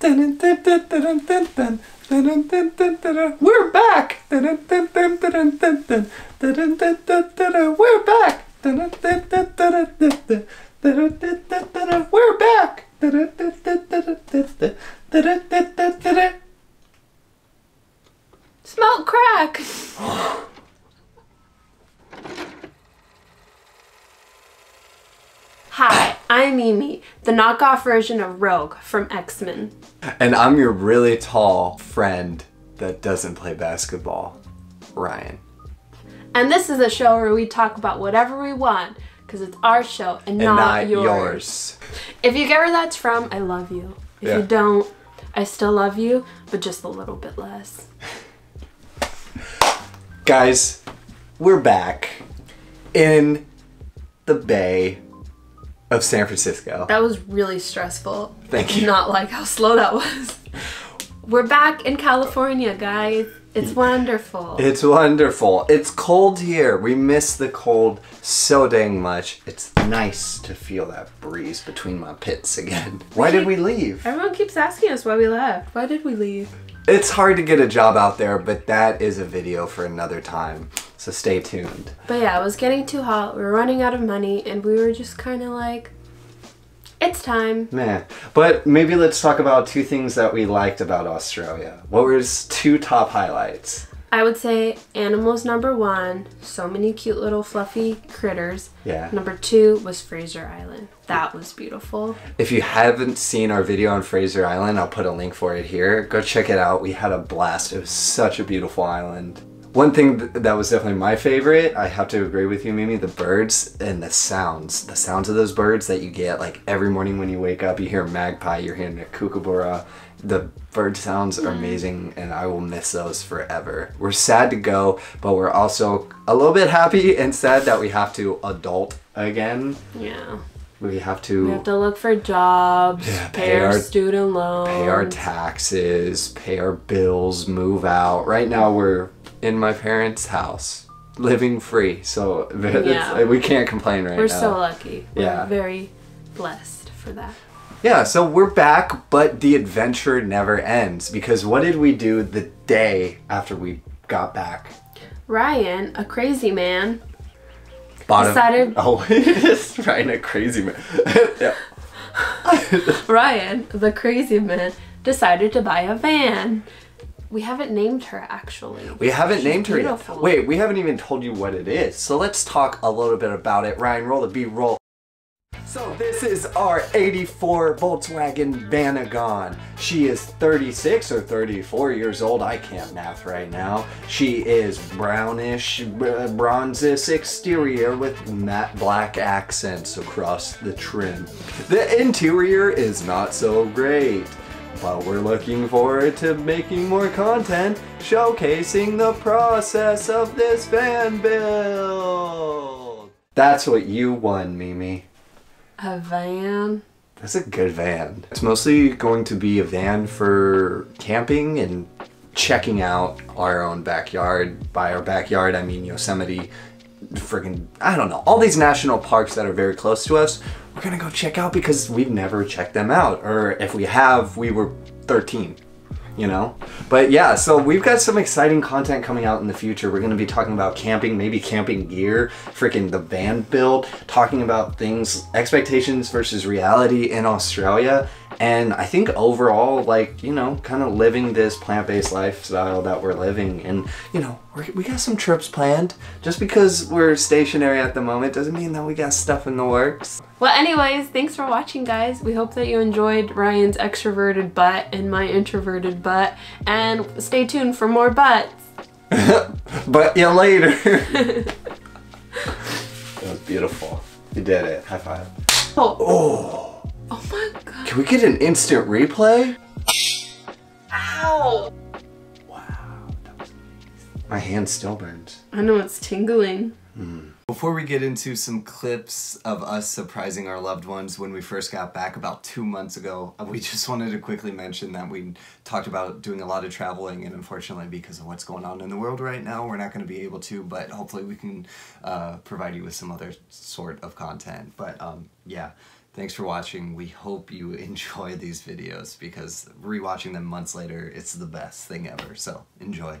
We're back. We're back. We're back. Smelt crack. I'm Mimi, the knockoff version of Rogue from X-Men. And I'm your really tall friend that doesn't play basketball, Ryan. And this is a show where we talk about whatever we want because it's our show and, And not, not yours. yours. If you get where that's from, I love you. If Yeah. you don't, I still love you, but just a little bit less. Guys, we're back in the Bay of San Francisco. That was really stressful. Thank you. Not like how slow that was. We're back in California, guys. It's wonderful. It's wonderful. It's cold here. We miss the cold so dang much. It's nice to feel that breeze between my pits again. Why did we leave? Everyone keeps asking us why we left. Why did we leave? It's hard to get a job out there, but that is a video for another time. So stay tuned. But yeah, it was getting too hot. We were running out of money, and we were just kind of like, it's time. Man, but maybe let's talk about two things that we liked about Australia. What was two top highlights? I would say animals number one. So many cute little fluffy critters. Yeah. Number two was Fraser Island. That was beautiful. If you haven't seen our video on Fraser Island, I'll put a link for it here. Go check it out. We had a blast. It was such a beautiful island. One thing th- that was definitely my favorite, I have to agree with you, Mimi, the birds and the sounds. The sounds of those birds that you get like every morning when you wake up, you hear a magpie, you're hearing a kookaburra. The bird sounds are mm-hmm. amazing and I will miss those forever. We're sad to go, but we're also a little bit happy and sad that we have to adult again. Yeah. We have to We have to look for jobs, Yeah, pay, pay our, our- student loans. pay our taxes, pay our bills, move out. Right now we're in my parents' house, living free. So Yeah. we can't complain right now. We're so lucky. We're Yeah. very blessed for that. yeah, so we're back, but the adventure never ends because what did we do the day after we got back? Ryan, a crazy man, Bottom. Decided- Oh, Ryan, a crazy man. yeah. Ryan, the crazy man, decided to buy a van. We haven't named her actually. We haven't She's named her beautiful. yet. Wait, we haven't even told you what it is. So let's talk a little bit about it. Ryan, roll the B roll. So this is our 84 Volkswagen Vanagon. She is 36 or 34 years old. I can't math right now. She is brownish, br- bronzes exterior with matte black accents across the trim. The interior is not so great. But we're looking forward to making more content showcasing the process of this van build. That's what you won, Mimi. A van. That's a good van. It's mostly going to be a van for camping and checking out our own backyard. By our backyard, I mean Yosemite, friggin' I don't know, all these national parks that are very close to us. We're gonna go check out because we've never checked them out, or if we have, we were 13 you know? But yeah, so we've got some exciting content coming out in the future. We're to be talking about camping, maybe camping gear, freaking the van build, talking about things, expectations versus reality in Australia. And I think overall, like, you know, kind of living this plant based lifestyle that we're living. And, you know, we got some trips planned. Just because we're stationary at the moment doesn't mean that we got stuff in the works. Well, anyways, thanks for watching, guys. We hope that you enjoyed Ryan's extroverted butt and my introverted butt. And stay tuned for more butts. But yeah, later. that was beautiful. You did it. High five. Oh, Oh, oh my god. can we get an instant replay? Ow. Wow, that was amazing. My hand still burns. I know it's tingling. Before we get into some clips of us surprising our loved ones when we first got back about two months ago, uh, we just wanted to quickly mention that we talked about doing a lot of traveling, and unfortunately, because of what's going on in the world right now, we're not going to be able to. But hopefully, we can uh, provide you with some other sort of content. But um, yeah, Thanks for watching. We hope you enjoy these videos because rewatching them months later, it's the best thing ever. So enjoy.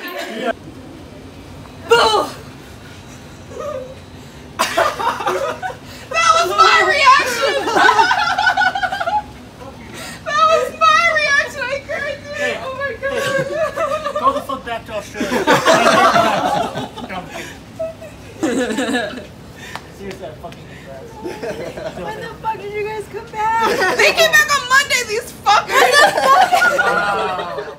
That was my reaction! that was my reaction! I cried hey. Oh my god! Go the fuck back to Australia. Seriously, I fucking when the fuck did you guys come back? they came back on Monday, these fuckers! Wow.